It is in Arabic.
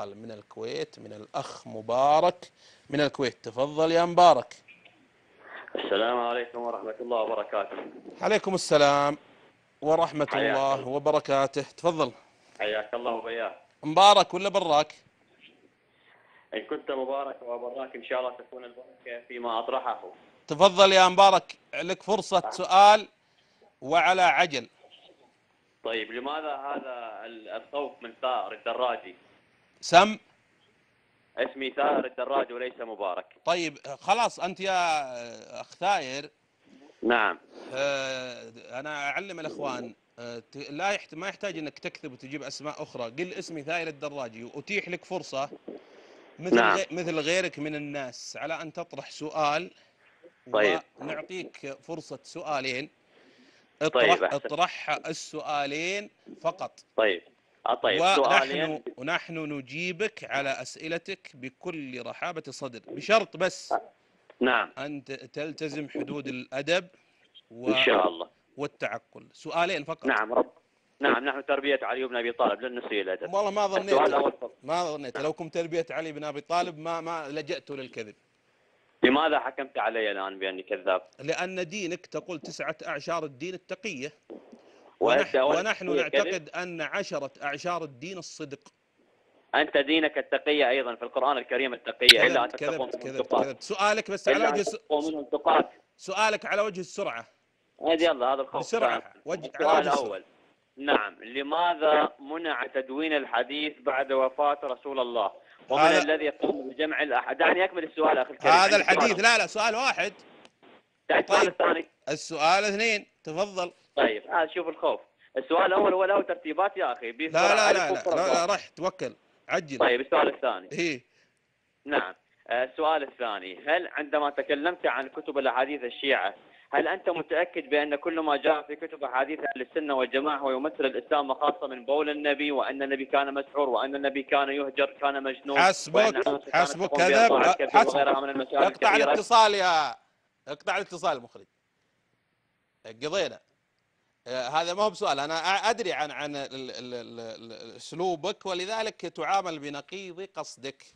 اتصال من الكويت من الأخ مبارك من الكويت تفضل يا مبارك. السلام عليكم ورحمة الله وبركاته. عليكم السلام ورحمة الله الله. وبركاته. تفضل. حياك الله وبياك مبارك ولا براك؟ إن كنت مبارك وبراك إن شاء الله تكون البركة فيما أطرحه. تفضل يا مبارك. لك فرصة سؤال وعلى عجل. طيب لماذا هذا ال- الخوف من ثائر الدراجي؟ سم؟ اسمي ثائر الدراجي وليس مبارك. طيب خلاص أنت يا أخ ثاير. نعم. آه، أنا أعلم الأخوان آه، لا يحت... ما يحتاج إنك تكتب وتجيب أسماء أخرى. قل اسمي ثاير الدراجي وأتيح لك فرصة مثل نعم. غي... مثل غيرك من الناس على أن تطرح سؤال طيب. ونعطيك فرصة سؤالين. طيب، اطرح أحسن. اطرح السؤالين فقط. طيب. آه طيب ونحن سؤالين. ونحن نجيبك على أسئلتك بكل رحابة صدر بشرط بس نعم. أن تلتزم حدود الأدب و... إن شاء الله. والتعقل. سؤالين فقط. نعم رب. نعم نحن تربية علي بن أبي طالب لن نسيء الأدب. والله ما ظنيت. ما ظنيت. لو كنت تربية علي بن أبي طالب ما ما لجأت للكذب. لماذا حكمت علي الآن بأني كذاب؟ لأن دينك تقول تسعة أعشار الدين التقية. ونحن؟ نعتقد أن عشرة أعشار الدين الصدق. أنت دينك التقية أيضا في القرآن الكريم التقية إلا أن تتقوا منهم تقات سؤالك بس على وجه أن الس... تتقوا منهم تقات سؤالك على وجه السرعة. هذه يلا هذا الخوف. بسرعة فاهم. وجه على السؤال وجه السرعة. الأول. نعم. لماذا منع تدوين الحديث بعد وفاة رسول الله؟ ومن هذا- الذي قام بجمع الأحد دعني أكمل السؤال أخي الكريم. هذا الحديث. لا لا سؤال واحد. دعني السؤال طيب. الثاني. السؤال اثنين. تفضل. طيب هذا شوف الخوف. السؤال الأول هو له ترتيبات يا أخي لا لا لا لا. لا, لا رح توكل عجل. طيب السؤال الثاني. إيه. نعم. آه، السؤال الثاني هل عندما تكلمت عن كتب الأحاديث الشيعة هل أنت متأكد بأن كل ما جاء في كتب أحاديث أهل السنة والجماعة هو يمثل الإسلام خاصة من بول النبي وأن النبي كان مسحور وأن النبي كان يهجر كان مجنون حسبك، حسبك، كذب، حسبك. وغيرها من المسائل اقطع الاتصال يا اقطع الاتصال المخرج قضينا. آه، هذا ما هو بسؤال. أنا أدري عن عن أسلوبك ولذلك تعامل بنقيض قصدك.